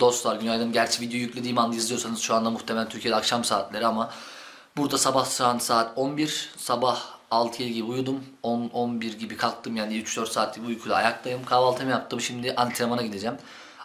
Dostlar günaydın. Gerçi video yüklediğim anda izliyorsanız şu anda muhtemelen Türkiye'de akşam saatleri ama burada sabah saat saat 11. Sabah 6 gibi uyudum. 10-11 gibi kalktım yani 3-4 saatlik uykuyla ayaktayım. Kahvaltımı yaptım. Şimdi antrenmana gideceğim.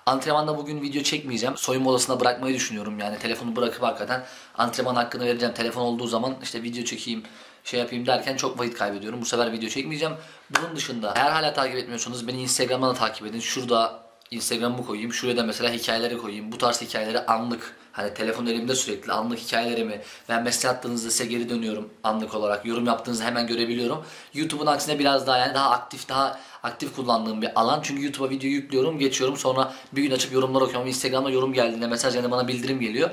Antrenmanda bugün video çekmeyeceğim. Soyunma odasına bırakmayı düşünüyorum. Yani telefonu bırakıp hakikaten antrenman hakkını vereceğim. Telefon olduğu zaman işte video çekeyim, şey yapayım derken çok vakit kaybediyorum. Bu sefer video çekmeyeceğim. Bunun dışında eğer hala takip etmiyorsanız beni Instagram'dan da takip edin. Şurada Instagram'ı koyayım. Şuraya da mesela hikayeleri koyayım. Bu tarz hikayeleri anlık hani telefon elimde sürekli anlık hikayelerimi ben mesaj attığınızda size geri dönüyorum anlık olarak. Yorum yaptığınızda hemen görebiliyorum. YouTube'un aksine biraz daha yani daha aktif daha aktif kullandığım bir alan. Çünkü YouTube'a video yüklüyorum, geçiyorum. Sonra bir gün açıp yorumlar okuyorum. Instagram'da yorum geldiğinde mesaj yani bana bildirim geliyor.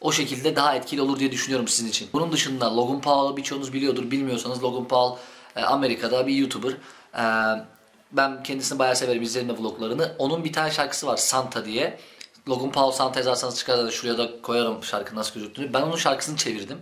O şekilde daha etkili olur diye düşünüyorum sizin için. Bunun dışında Logan Paul'u birçoğunuz biliyordur. Bilmiyorsanız Logan Paul e, Amerika'da bir YouTuber. Ben kendisini bayağı severim izlerim de vloglarını. Onun bir tane şarkısı var Santa diye. Logan Paul Santa yazarsanız çıkar da şuraya da koyarım şarkı nasıl gözüktüğünü. Ben onun şarkısını çevirdim.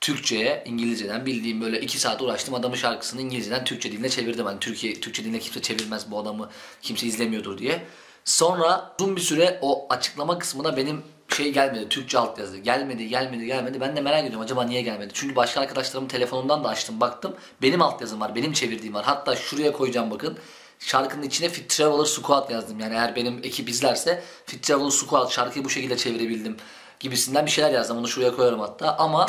Türkçe'ye, İngilizceden bildiğim böyle iki saat uğraştım. Adamın şarkısını İngilizceden Türkçe diline çevirdim. Hani Türkiye, Türkçe diline kimse çevirmez bu adamı kimse izlemiyordur diye. Sonra uzun bir süre o açıklama kısmına benim şey gelmedi. Türkçe altyazı gelmedi, gelmedi, gelmedi. Ben de merak ediyorum acaba niye gelmedi? Çünkü başka arkadaşlarımın telefonundan da açtım, baktım. Benim altyazım var, benim çevirdiğim var. Hatta şuraya koyacağım bakın. Şarkının içine Fit Traveler Squad yazdım. Yani eğer benim ekip izlerse Fit Traveler Squad şarkıyı bu şekilde çevirebildim gibisinden bir şeyler yazdım. Onu şuraya koyarım hatta. Ama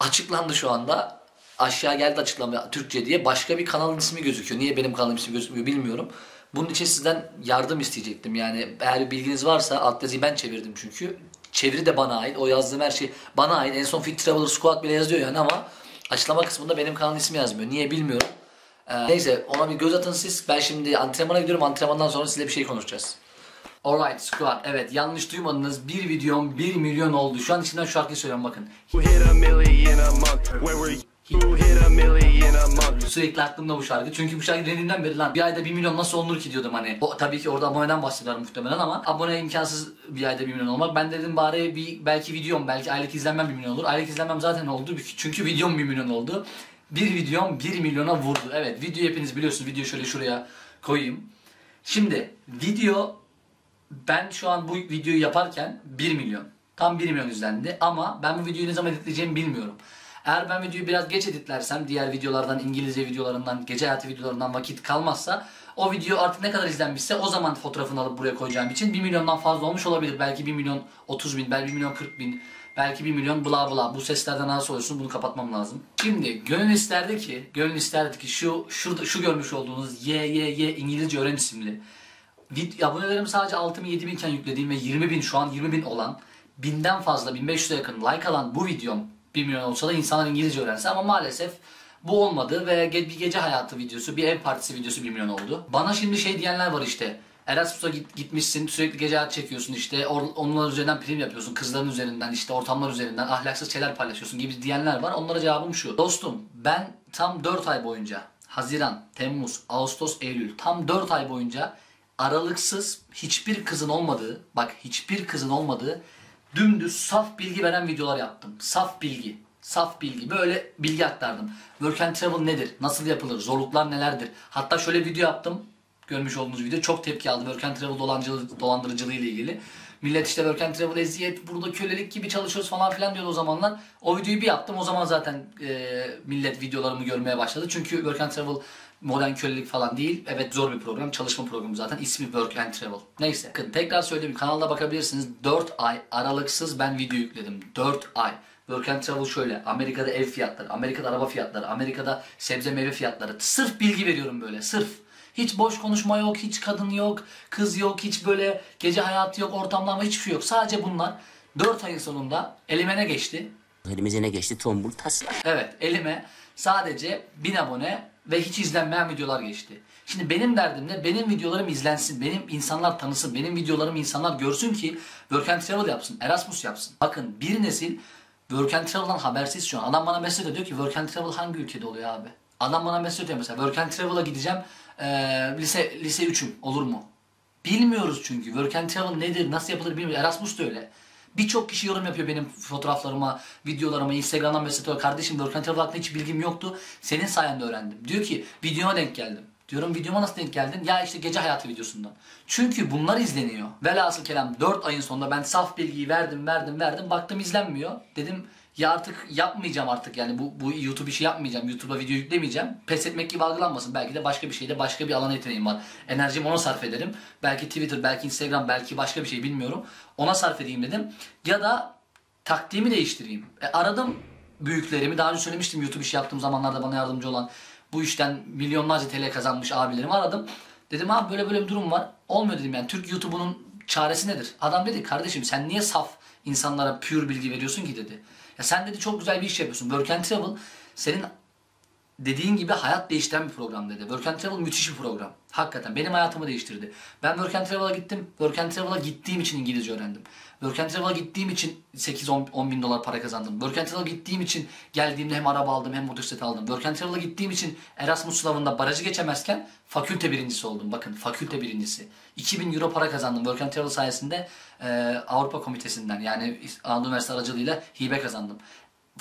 açıklandı şu anda. Aşağı geldi açıklama Türkçe diye. Başka bir kanalın ismi gözüküyor. Niye benim kanalım ismi gözükmüyor bilmiyorum. Bunun için sizden yardım isteyecektim. Yani eğer bilginiz varsa altyazıyı ben çevirdim çünkü. Çeviri de bana ait. O yazdığım her şey bana ait. En son Fit Traveler Squad bile yazıyor yani ama açıklama kısmında benim kanalın ismi yazmıyor. Niye bilmiyorum. Ee, neyse ona bir göz atın siz. Ben şimdi antrenmana gidiyorum. Antrenmandan sonra sizinle bir şey konuşacağız. Alright squad. Evet yanlış duymadınız. Bir videom 1 milyon oldu. Şu an içinden şarkıyı söylüyorum bakın. Sürekli aklımda bu şarkı. Çünkü bu şarkı dinlediğimden beri lan bir ayda 1 milyon nasıl olunur ki diyordum hani. O, tabii ki orada aboneden bahsediyorlar muhtemelen ama abone imkansız bir ayda 1 milyon olmak. Ben dedim bari bir belki videom belki aylık izlenmem 1 milyon olur. Aylık izlenmem zaten oldu. Çünkü videom 1 milyon oldu. Bir videom 1 milyona vurdu. Evet video hepiniz biliyorsunuz. Video şöyle şuraya koyayım. Şimdi video ben şu an bu videoyu yaparken 1 milyon. Tam 1 milyon izlendi ama ben bu videoyu ne zaman editleyeceğimi bilmiyorum. Eğer ben videoyu biraz geç editlersem diğer videolardan, İngilizce videolarından, gece hayatı videolarından vakit kalmazsa o video artık ne kadar izlenmişse o zaman fotoğrafını alıp buraya koyacağım için 1 milyondan fazla olmuş olabilir. Belki 1 milyon 30 bin, belki 1 milyon 40 bin, belki 1 milyon bla bla. Bu seslerden nasıl oluyorsun bunu kapatmam lazım. Şimdi gönül isterdi ki, gönül isterdi ki şu şurada şu görmüş olduğunuz YYY İngilizce öğren isimli abonelerim sadece 6 bin 7 binken yüklediğim ve 20 bin şu an 20 bin olan binden fazla 1500'e yakın like alan bu videom 1 milyon olsa da insanlar İngilizce öğrense ama maalesef bu olmadı ve bir gece hayatı videosu, bir ev partisi videosu 1 milyon oldu. Bana şimdi şey diyenler var işte. Erasmus'a git, gitmişsin sürekli gece hayat çekiyorsun işte or- onlar üzerinden prim yapıyorsun kızların üzerinden işte ortamlar üzerinden ahlaksız şeyler paylaşıyorsun gibi diyenler var. Onlara cevabım şu. Dostum ben tam 4 ay boyunca Haziran, Temmuz, Ağustos, Eylül tam 4 ay boyunca aralıksız hiçbir kızın olmadığı, bak hiçbir kızın olmadığı dümdüz saf bilgi veren videolar yaptım. Saf bilgi. Saf bilgi. Böyle bilgi aktardım. Work and travel nedir? Nasıl yapılır? Zorluklar nelerdir? Hatta şöyle video yaptım. Görmüş olduğunuz video çok tepki aldı. Work and travel dolandırıcılığı ile ilgili. Millet işte work and travel eziyet, burada kölelik gibi çalışıyoruz falan filan diyordu o zamanlar. O videoyu bir yaptım. O zaman zaten e, millet videolarımı görmeye başladı. Çünkü work and travel modern kölelik falan değil. Evet zor bir program. Çalışma programı zaten. İsmi Work and Travel. Neyse. Tekrar söyleyeyim. Kanalda bakabilirsiniz. 4 ay aralıksız ben video yükledim. 4 ay. Work and Travel şöyle. Amerika'da ev fiyatları, Amerika'da araba fiyatları, Amerika'da sebze meyve fiyatları. Sırf bilgi veriyorum böyle. Sırf. Hiç boş konuşma yok, hiç kadın yok, kız yok, hiç böyle gece hayatı yok, ortamlar hiçbir şey yok. Sadece bunlar 4 ayın sonunda elime ne geçti? Elimize ne geçti? Tombul tasla. Evet elime sadece 1000 abone ve hiç izlenmeyen videolar geçti. Şimdi benim derdim ne? Benim videolarım izlensin, benim insanlar tanısın, benim videolarımı insanlar görsün ki Work and Travel yapsın, Erasmus yapsın. Bakın bir nesil Work and Travel'dan habersiz şu an. Adam bana mesaj ediyor ki Work and Travel hangi ülkede oluyor abi? Adam bana mesaj ediyor mesela Work and Travel'a gideceğim ee, lise lise 3'üm olur mu? Bilmiyoruz çünkü. Work and Travel nedir, nasıl yapılır bilmiyoruz. Erasmus da öyle. Birçok kişi yorum yapıyor benim fotoğraflarıma, videolarıma, Instagram'dan mesaj atıyor. Kardeşim Work and Travel hakkında hiç bilgim yoktu. Senin sayende öğrendim. Diyor ki videona denk geldim. Diyorum videoma nasıl denk geldin? Ya işte gece hayatı videosundan. Çünkü bunlar izleniyor. Velhasıl kelam 4 ayın sonunda ben saf bilgiyi verdim verdim verdim. Baktım izlenmiyor. Dedim ya artık yapmayacağım artık yani bu, bu YouTube işi yapmayacağım. YouTube'a video yüklemeyeceğim. Pes etmek gibi algılanmasın. Belki de başka bir şeyde başka bir alana yeteneğim var. Enerjimi ona sarf ederim. Belki Twitter, belki Instagram, belki başka bir şey bilmiyorum. Ona sarf edeyim dedim. Ya da taktiğimi değiştireyim. E, aradım büyüklerimi. Daha önce söylemiştim YouTube işi yaptığım zamanlarda bana yardımcı olan bu işten milyonlarca TL kazanmış abilerimi aradım. Dedim abi böyle böyle bir durum var. Olmuyor dedim yani Türk YouTube'unun çaresi nedir? Adam dedi kardeşim sen niye saf insanlara pure bilgi veriyorsun ki dedi. Ya sen dedi çok güzel bir iş yapıyorsun. Work and Travel senin dediğin gibi hayat değiştiren bir program dedi. Work and Travel müthiş bir program. Hakikaten benim hayatımı değiştirdi. Ben Work and Travel'a gittim. Work and Travel'a gittiğim için İngilizce öğrendim. Work and Travel'a gittiğim için 8-10 bin dolar para kazandım. Work and Travel'a gittiğim için geldiğimde hem araba aldım hem motosiklet aldım. Work and Travel'a gittiğim için Erasmus sınavında barajı geçemezken fakülte birincisi oldum. Bakın fakülte birincisi. 2000 euro para kazandım Work and Travel sayesinde e, Avrupa Komitesi'nden yani Anadolu Üniversitesi aracılığıyla hibe kazandım.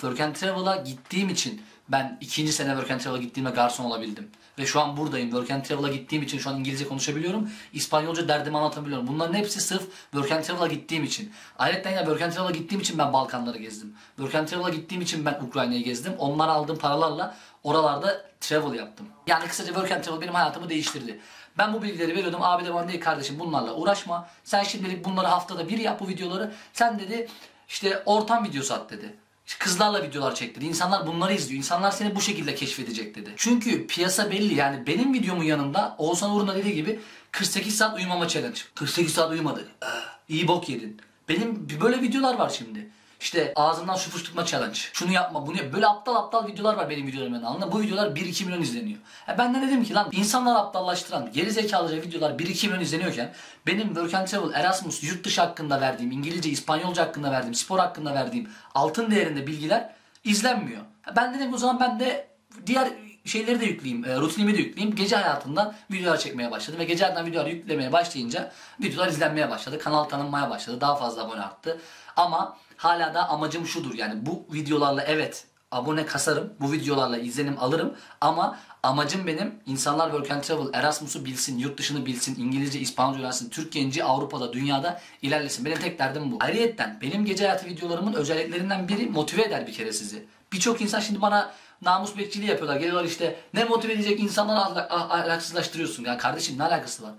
Work and Travel'a gittiğim için ben ikinci sene Work and Travel'a gittiğimde garson olabildim. Ve şu an buradayım. Work and Travel'a gittiğim için şu an İngilizce konuşabiliyorum. İspanyolca derdimi anlatabiliyorum. Bunların hepsi sırf Work and Travel'a gittiğim için. Ayrıca ya Work and Travel'a gittiğim için ben Balkanları gezdim. Work and Travel'a gittiğim için ben Ukrayna'yı gezdim. Onlar aldığım paralarla oralarda travel yaptım. Yani kısaca Work and Travel benim hayatımı değiştirdi. Ben bu bilgileri veriyordum. Abi de bana dedi kardeşim bunlarla uğraşma. Sen şimdilik bunları haftada bir yap bu videoları. Sen dedi işte ortam videosu at dedi. Kızlarla videolar çek dedi. İnsanlar bunları izliyor. İnsanlar seni bu şekilde keşfedecek dedi. Çünkü piyasa belli. Yani benim videomun yanında Oğuzhan Uğur'un dediği gibi 48 saat uyumama challenge. 48 saat uyumadı. Ah, iyi bok yedin. Benim böyle videolar var şimdi. İşte ağzından su fışkırtma challenge. Şunu yapma bunu yap. Böyle aptal aptal videolar var benim videolarımın yanında. Bu videolar 1-2 milyon izleniyor. E ben de dedim ki lan insanlar aptallaştıran geri zekalıca videolar 1-2 milyon izleniyorken benim Work and Travel, Erasmus, yurt dışı hakkında verdiğim, İngilizce, İspanyolca hakkında verdiğim, spor hakkında verdiğim altın değerinde bilgiler izlenmiyor. E Ben dedim o zaman ben de diğer şeyleri de yükleyeyim, e, rutinimi de yükleyeyim. Gece hayatından videolar çekmeye başladım ve gece hayatından videolar yüklemeye başlayınca videolar izlenmeye başladı. Kanal tanınmaya başladı. Daha fazla abone arttı. Ama hala da amacım şudur yani bu videolarla evet abone kasarım. Bu videolarla izlenim alırım. Ama amacım benim insanlar Work and Travel, Erasmus'u bilsin, yurt dışını bilsin, İngilizce, İspanyolca öğrensin, Türk genci Avrupa'da, dünyada ilerlesin. Benim tek derdim bu. Ayrıyeten benim gece hayatı videolarımın özelliklerinden biri motive eder bir kere sizi. Birçok insan şimdi bana namus bekçiliği yapıyorlar. Geliyorlar işte ne motive edecek insanları ahlaksızlaştırıyorsun. Ya kardeşim ne alakası var?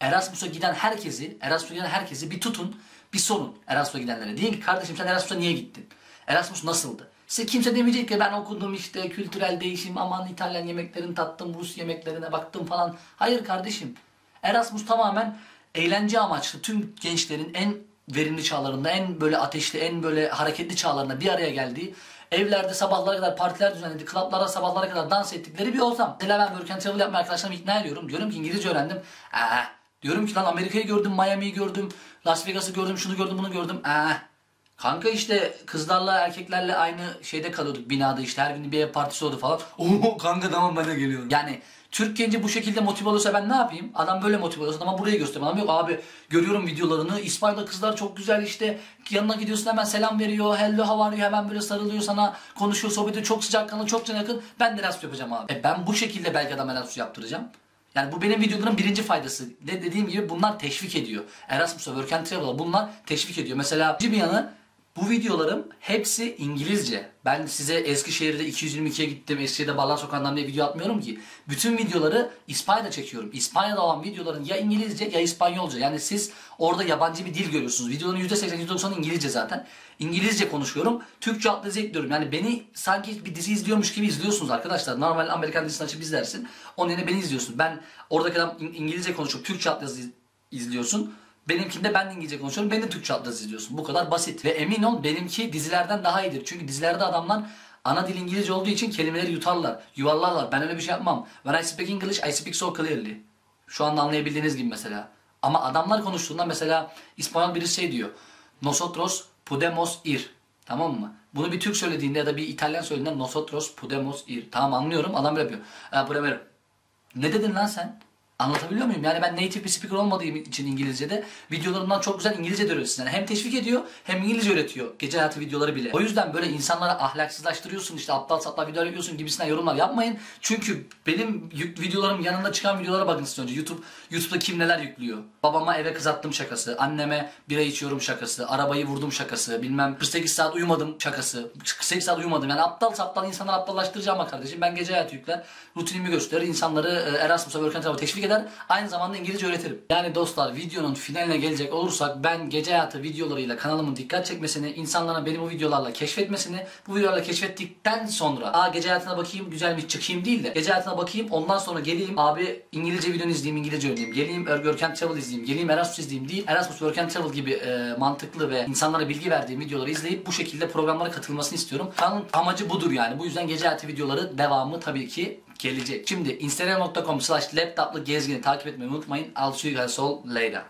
Erasmus'a giden herkesi, Erasmus'a giden herkesi bir tutun, bir sorun Erasmus'a gidenlere. Deyin ki kardeşim sen Erasmus'a niye gittin? Erasmus nasıldı? Size kimse demeyecek ki ben okudum işte kültürel değişim aman İtalyan yemeklerini tattım, Rus yemeklerine baktım falan. Hayır kardeşim. Erasmus tamamen eğlence amaçlı tüm gençlerin en verimli çağlarında, en böyle ateşli, en böyle hareketli çağlarında bir araya geldiği evlerde sabahlara kadar partiler düzenledi, klaplara sabahlara kadar dans ettikleri bir ortam. Mesela ben Work and Travel yapmaya arkadaşlarımı ikna ediyorum. Diyorum ki İngilizce öğrendim. Aa, diyorum ki lan Amerika'yı gördüm, Miami'yi gördüm, Las Vegas'ı gördüm, şunu gördüm, bunu gördüm. Aa, Kanka işte kızlarla erkeklerle aynı şeyde kalıyorduk binada işte her gün bir ev partisi oldu falan. Oo kanka tamam ben de geliyorum. Yani Türk genci bu şekilde motive olursa ben ne yapayım? Adam böyle motive olursa ama buraya gösteriyorum. Adam yok abi görüyorum videolarını. İspanya'da kızlar çok güzel işte. Yanına gidiyorsun hemen selam veriyor. Hello how are you? Hemen böyle sarılıyor sana. Konuşuyor sohbet ediyor. Çok sıcak kanlı çok can yakın. Ben de Erasmus yapacağım abi. E ben bu şekilde belki adam Erasmus yaptıracağım. Yani bu benim videoların birinci faydası. De dediğim gibi bunlar teşvik ediyor. Erasmus'a, Work and Travel'a bunlar teşvik ediyor. Mesela bir yanı bu videolarım hepsi İngilizce. Ben size Eskişehir'de 222'ye gittim, Eskişehir'de Ballar Sokağı'ndan diye video atmıyorum ki. Bütün videoları İspanya'da çekiyorum. İspanya'da olan videoların ya İngilizce ya İspanyolca. Yani siz orada yabancı bir dil görüyorsunuz. Videoların %80 %90'ı İngilizce zaten. İngilizce konuşuyorum. Türkçe altyazı ekliyorum. Yani beni sanki bir dizi izliyormuş gibi izliyorsunuz arkadaşlar. Normal Amerikan dizisini açıp izlersin. Onun yerine beni izliyorsun. Ben oradaki adam İng- İngilizce konuşup Türkçe altyazı izliyorsun. Benimkinde ben İngilizce konuşuyorum. Beni de Türkçe altyazı izliyorsun. Bu kadar basit. Ve emin ol benimki dizilerden daha iyidir. Çünkü dizilerde adamlar ana dil İngilizce olduğu için kelimeleri yutarlar, yuvarlarlar. Ben öyle bir şey yapmam. When I speak English, I speak so clearly. Şu anda anlayabildiğiniz gibi mesela. Ama adamlar konuştuğunda mesela İspanyol birisi şey diyor. Nosotros podemos ir. Tamam mı? Bunu bir Türk söylediğinde ya da bir İtalyan söylediğinde nosotros podemos ir. Tamam anlıyorum. Adam böyle yapıyor. Ha, primero. Ne dedin lan sen? Anlatabiliyor muyum? Yani ben native bir speaker olmadığım için İngilizce'de videolarımdan çok güzel İngilizce de öğretiyorsun. Yani hem teşvik ediyor hem İngilizce öğretiyor. Gece hayatı videoları bile. O yüzden böyle insanlara ahlaksızlaştırıyorsun işte aptal saptal videolar yapıyorsun gibisinden yorumlar yapmayın. Çünkü benim videolarım yanında çıkan videolara bakın siz önce. YouTube YouTube'da kim neler yüklüyor. Babama eve kız attım şakası. Anneme bira içiyorum şakası. Arabayı vurdum şakası. Bilmem 48 saat uyumadım şakası. 48 saat uyumadım. Yani aptal saptal insanları aptallaştıracağım kardeşim. Ben gece hayatı yükler. Rutinimi gösterir. insanları e, Erasmus'a, Work and teşvik eder. Aynı zamanda İngilizce öğretirim. Yani dostlar videonun finaline gelecek olursak ben gece hayatı videolarıyla kanalımın dikkat çekmesini, insanlara beni bu videolarla keşfetmesini, bu videolarla keşfettikten sonra aa gece hayatına bakayım güzel bir çıkayım değil de gece hayatına bakayım ondan sonra geleyim abi İngilizce video izleyeyim İngilizce öğreneyim. Geleyim Work and Travel izleyeyim. Geleyim Erasmus izleyeyim değil. Erasmus Work Travel gibi e, mantıklı ve insanlara bilgi verdiğim videoları izleyip bu şekilde programlara katılmasını istiyorum. Kanalın amacı budur yani. Bu yüzden gece hayatı videoları devamı tabii ki gelecek. Şimdi instagram.com slash laptoplı gezgini takip etmeyi unutmayın. I'll see you guys all later.